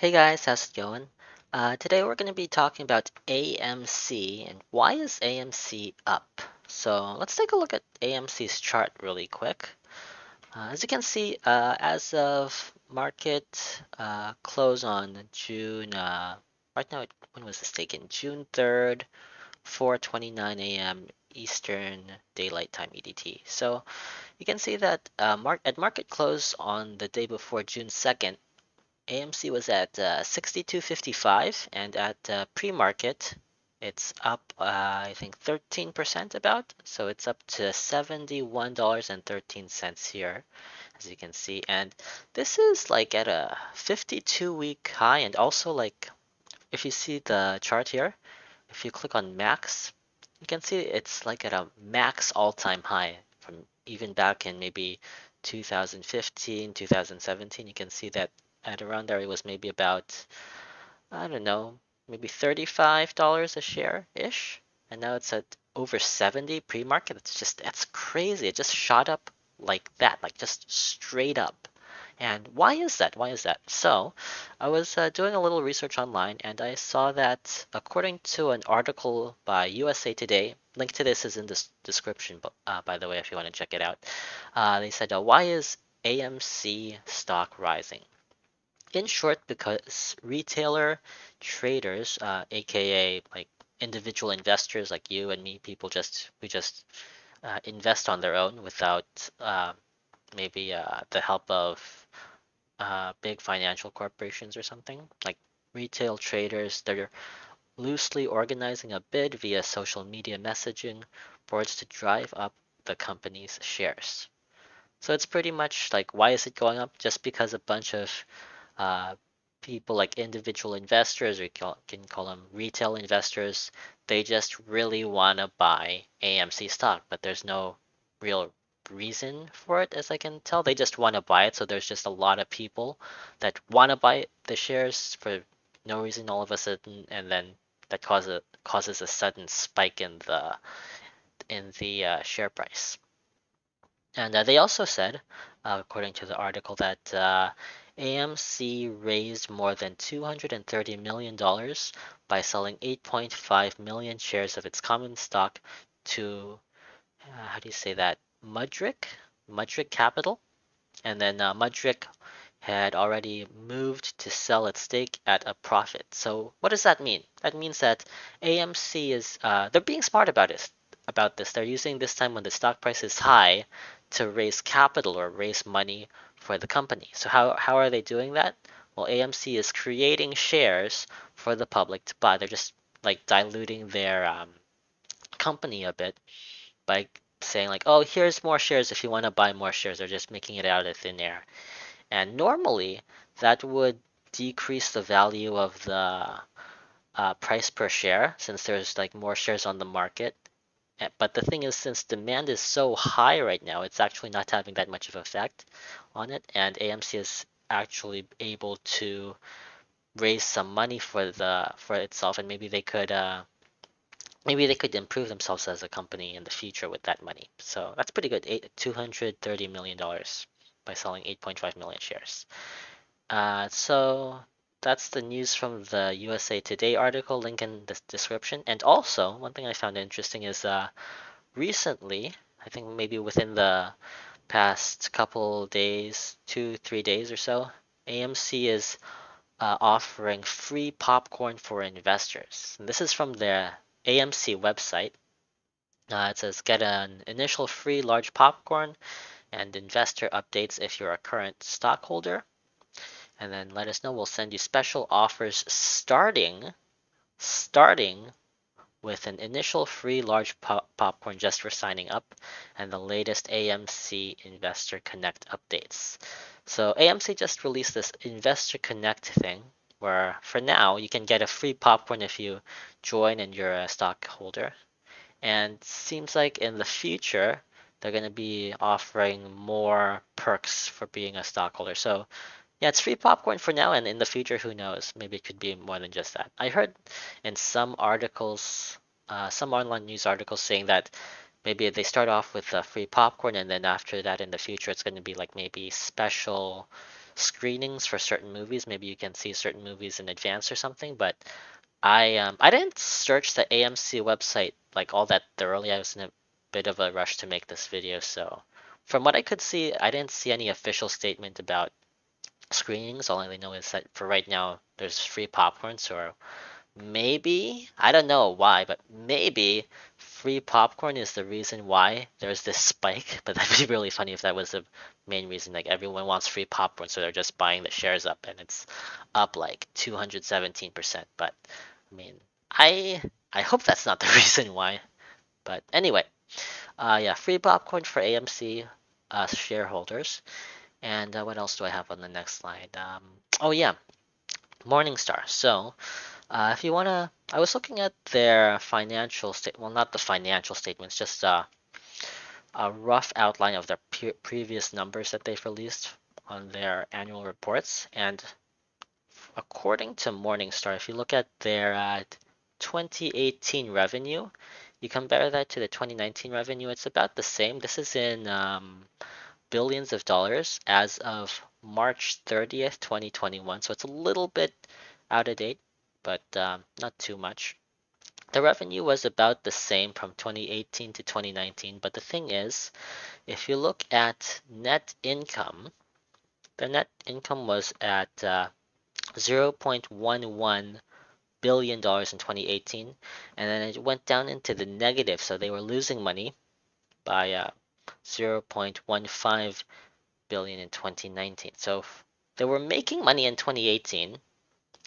Hey guys, how's it going? Uh, today we're going to be talking about AMC and why is AMC up? So let's take a look at AMC's chart really quick. Uh, as you can see, uh, as of market uh, close on June, uh, right now, when was this taken? June 3rd, 4:29 a.m. Eastern Daylight Time EDT. So you can see that uh, mar at market close on the day before June 2nd, AMC was at uh, 62.55 and at uh, pre-market it's up uh, I think 13% about so it's up to $71.13 here as you can see. And this is like at a 52 week high and also like if you see the chart here if you click on max you can see it's like at a max all-time high from even back in maybe 2015 2017 you can see that at around there it was maybe about I don't know, maybe $35 a share ish. And now it's at over 70 pre-market. It's just that's crazy. It just shot up like that, like just straight up. And why is that? Why is that? So, I was uh, doing a little research online and I saw that according to an article by USA Today, link to this is in the description, uh, by the way, if you want to check it out. Uh, they said, uh, why is AMC stock rising? In short, because retailer traders, uh, aka like individual investors like you and me, people just who just uh, invest on their own without uh, maybe the help of uh, big financial corporations or something, like retail traders, they're loosely organizing a bid via social media messaging boards to drive up the company's shares. So it's pretty much like why is it going up? Just because a bunch of uh, people like individual investors, we you can call them retail investors, they just really want to buy AMC stock, but there's no real reason for it, as I can tell. They just want to buy it, so there's just a lot of people that want to buy the shares for no reason all of a sudden, and then that causes causes a sudden spike in the in the uh, share price. And uh, they also said, uh, according to the article, that uh, AMC raised more than $230 million by selling 8.5 million shares of its common stock to, uh, how do you say that, Mudrick? Mudrick Capital? And then uh, Mudrick had already moved to sell its stake at a profit. So what does that mean? That means that AMC is, uh, they're being smart about it. About this, they're using this time when the stock price is high to raise capital or raise money for the company. So how, how are they doing that? Well, AMC is creating shares for the public to buy. They're just like diluting their um, company a bit by saying like, oh, here's more shares if you want to buy more shares. They're just making it out of thin air. And normally that would decrease the value of the uh, price per share since there's like more shares on the market Eh, but the thing is, since demand is so high right now, it's actually not having that much of effect on it. And AMC is actually able to raise some money for the for itself, and maybe they could uh, maybe they could improve themselves as a company in the future with that money. So that's pretty good. Eight, $230 million by selling 8.5 million shares. Uh, so that's the news from the USA Today article, link in the description. And also, one thing I found interesting is uh, recently, I think maybe within the past couple days, two, three days or so, AMC is uh, offering free popcorn for investors. And this is from their AMC website. Uh, it says get an initial free large popcorn and investor updates if you're a current stockholder and then let us know. We'll send you special offers starting starting with an initial free large pop- popcorn just for signing up and the latest AMC Investor Connect updates. So AMC just released this Investor Connect thing where for now you can get a free popcorn if you join and you're a stockholder. And seems like in the future they're going to be offering more perks for being a stockholder. So yeah, it's free popcorn for now, and in the future, who knows? Maybe it could be more than just that. I heard in some articles, uh, some online news articles saying that maybe they start off with uh, free popcorn, and then after that, in the future, it's going to be like maybe special screenings for certain movies. Maybe you can see certain movies in advance or something. But I um, I didn't search the AMC website like all that thoroughly. I was in a bit of a rush to make this video, so from what I could see, I didn't see any official statement about screenings. All I know is that for right now, there's free popcorn, so maybe I don't know why, but maybe free popcorn is the reason why there's this spike. But that'd be really funny if that was the main reason. Like everyone wants free popcorn, so they're just buying the shares up, and it's up like 217%. But I mean, I I hope that's not the reason why. But anyway, uh, yeah, free popcorn for AMC uh, shareholders. And uh, what else do I have on the next slide? Um, oh yeah, Morningstar. So uh, if you want to, I was looking at their financial state. Well, not the financial statements, just uh, a rough outline of their pre previous numbers that they've released on their annual reports. And according to Morningstar, if you look at their uh, 2018 revenue, you compare that to the 2019 revenue, it's about the same. This is in um, billions of dollars as of March 30th, 2021. So it's a little bit out of date but um, not too much. The revenue was about the same from 2018 to 2019, but the thing is, if you look at net income, the net income was at uh, 0.11 billion dollars in 2018, and then it went down into the negative, so they were losing money by uh, 0.15 billion in 2019. So they were making money in 2018,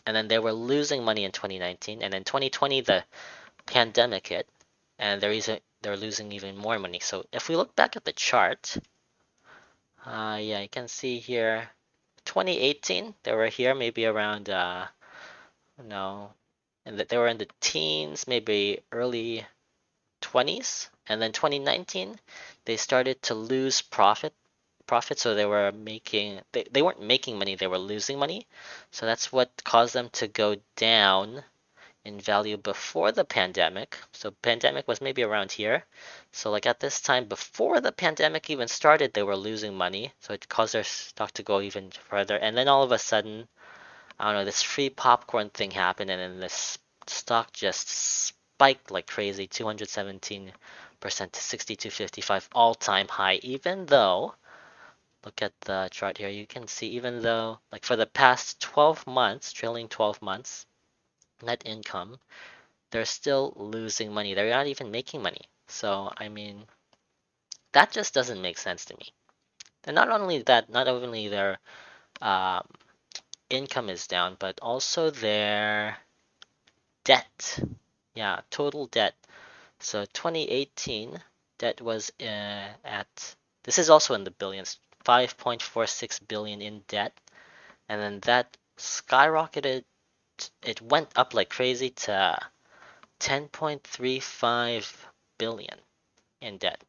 and then they were losing money in 2019, and then 2020 the pandemic hit, and they're using, they're losing even more money. So if we look back at the chart, uh, yeah, you can see here, 2018 they were here maybe around, uh, no, and that they were in the teens, maybe early 20s, and then 2019 they started to lose profit profit so they were making they, they weren't making money they were losing money. So that's what caused them to go down in value before the pandemic. So pandemic was maybe around here. So like at this time before the pandemic even started they were losing money. So it caused their stock to go even further. And then all of a sudden i don't know this free popcorn thing happened and then this stock just spiked like crazy 217% to 6255 all-time high even though look at the chart here, you can see even though, like for the past 12 months, trailing 12 months, net income, they're still losing money. They're not even making money. So, I mean, that just doesn't make sense to me. And not only that, not only their um, income is down, but also their debt. Yeah, total debt. So 2018, debt was uh, at, this is also in the billions, 5.46 billion in debt. And then that skyrocketed it went up like crazy to 10.35 billion in debt.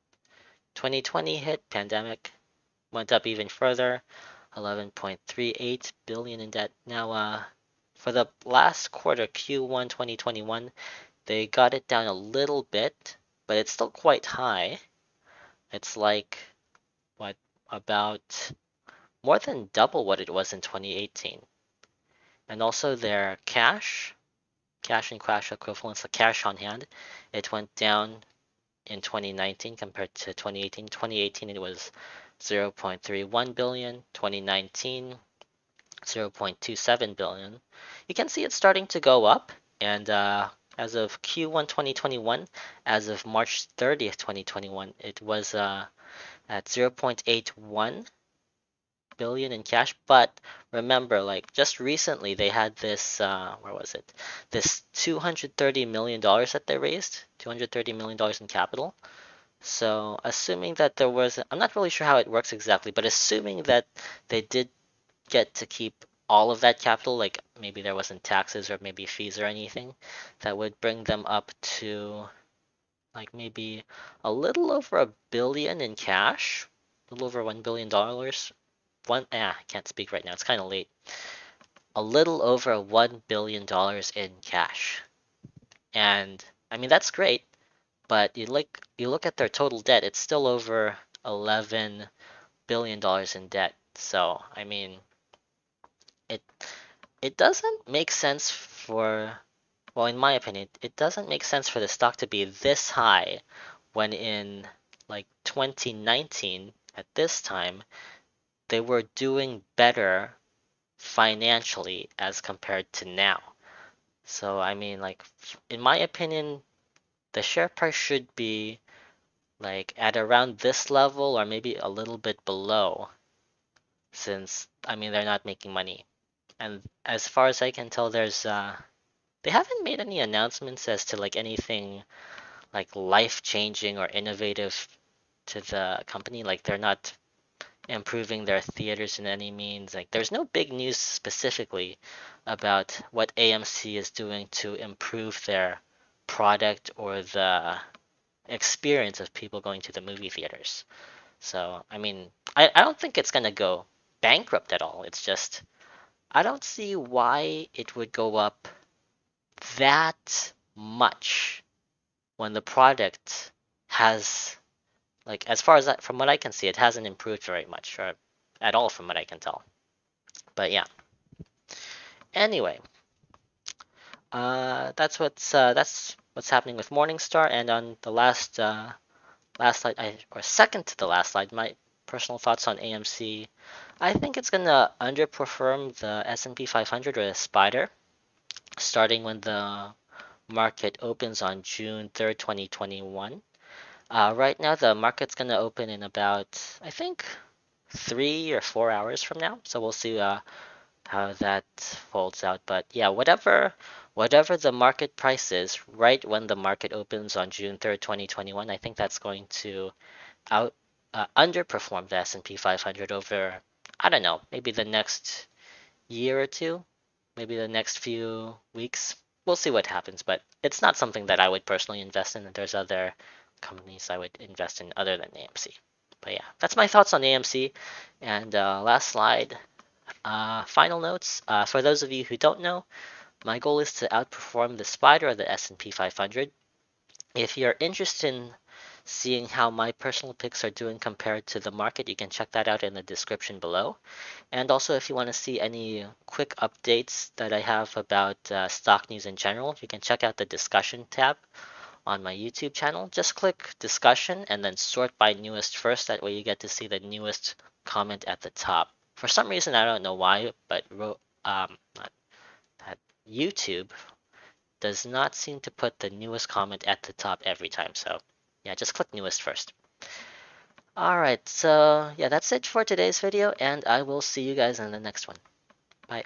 2020 hit pandemic went up even further 11.38 billion in debt. Now uh for the last quarter q1 2021 they got it down a little bit but it's still quite high it's like what about more than double what it was in 2018. And also their cash, cash and cash equivalents, the cash on hand, it went down in 2019 compared to 2018. 2018 it was 0.31 billion, 2019 0.27 billion. You can see it's starting to go up and uh, as of Q1 2021, as of March 30th, 2021, it was uh, at 0.81 billion in cash. But remember like just recently they had this uh where was it? This 230 million dollars that they raised 230 million dollars in capital. So assuming that there was i'm not really sure how it works exactly but assuming that they did get to keep all of that capital like maybe there wasn't taxes or maybe fees or anything that would bring them up to like maybe a little over a billion in cash, a little over one billion dollars. One, ah, I can't speak right now. It's kind of late. A little over one billion dollars in cash, and I mean that's great. But you look you look at their total debt; it's still over eleven billion dollars in debt. So I mean, it it doesn't make sense for well in my opinion it doesn't make sense for the stock to be this high when in like 2019 at this time they were doing better financially as compared to now so i mean like in my opinion the share price should be like at around this level or maybe a little bit below since I mean they're not making money. And as far as I can tell there's uh they haven't made any announcements as to like anything like life-changing or innovative to the company like they're not improving their theaters in any means like there's no big news specifically about what AMC is doing to improve their product or the experience of people going to the movie theaters. So, I mean, I, I don't think it's going to go bankrupt at all. It's just, I don't see why it would go up that much when the product has, like, as far as that, from what I can see, it hasn't improved very much, or at all from what I can tell. But yeah. Anyway, uh, that's what's uh, that's what's happening with Morningstar. And on the last uh, last slide, I, or second to the last slide, my personal thoughts on AMC. I think it's gonna underperform the S&P 500 or the Spider, starting when the market opens on June 3rd, 2021. Uh, right now, the market's gonna open in about I think three or four hours from now. So we'll see uh, how that folds out. But yeah, whatever whatever the market price is right when the market opens on June 3rd, 2021, I think that's going to out uh, underperform the S&P 500 over I don't know, maybe the next year or two, maybe the next few weeks. We'll see what happens, but it's not something that I would personally invest in. There's other companies I would invest in other than AMC. But yeah, that's my thoughts on AMC. And uh, last slide, uh, final notes. Uh, for those of you who don't know, my goal is to outperform the Spider or the S&P 500. If you're interested in seeing how my personal picks are doing compared to the market, you can check that out in the description below. And also, if you want to see any quick updates that I have about uh, stock news in general, you can check out the discussion tab on my YouTube channel. Just click discussion and then sort by newest first. That way, you get to see the newest comment at the top. For some reason, I don't know why, but um, YouTube does not seem to put the newest comment at the top every time. So yeah, just click newest first. Alright, so yeah, that's it for today's video, and I will see you guys in the next one. Bye.